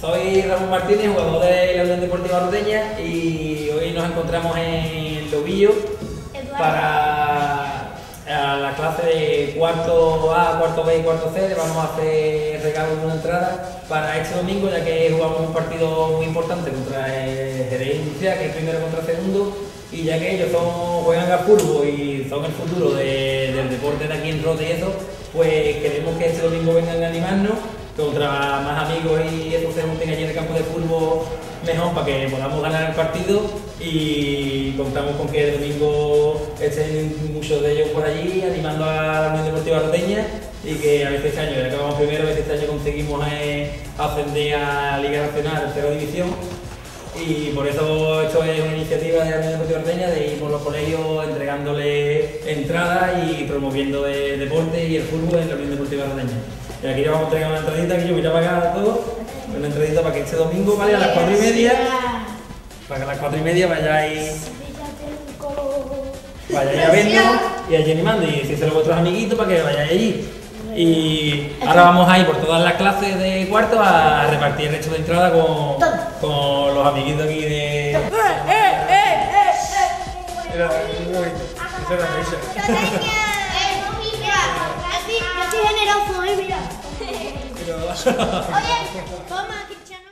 Soy Ramón Martínez, jugador de la Unión Deportiva Rodeña y hoy nos encontramos en Lobillo para la clase de cuarto A, cuarto B y cuarto C. Le vamos a hacer regalo de una entrada para este domingo, ya que jugamos un partido muy importante contra el Jerez Industrial, que es primero contra segundo, y ya que ellos son, juegan a fútbol y son el futuro del deporte de aquí en Rote y eso, pues queremos que este domingo vengan a animarnos contra más amigos y se junten allí en el campo de fútbol mejor para que podamos ganar el partido y contamos con que el domingo estén muchos de ellos por allí animando a la Unión Deportiva Roteña y que a veces este año, ya acabamos primero, a veces este año conseguimos eh, ascender a Liga Nacional, tercera división y por eso esto es una iniciativa de la Unión Deportiva Roteña de ir por los colegios entregándole entradas y promoviendo el deporte y el fútbol en la Unión Deportiva Roteña. Y aquí le vamos a entregar una entradita que yo voy a pagar todo. Una entradita para que este domingo, ¿vale? A las cuatro y media. Para que a las cuatro y media vayáis. Vayáis a vernos y allí animando. Y si se lo vuestros amiguitos para que vayáis allí. Y ahora vamos a ir por todas las clases de cuarto a repartir el hecho de entrada con, con los amiguitos aquí de. ¡Eh, eh, eh! eh! oh yeah, go market channel.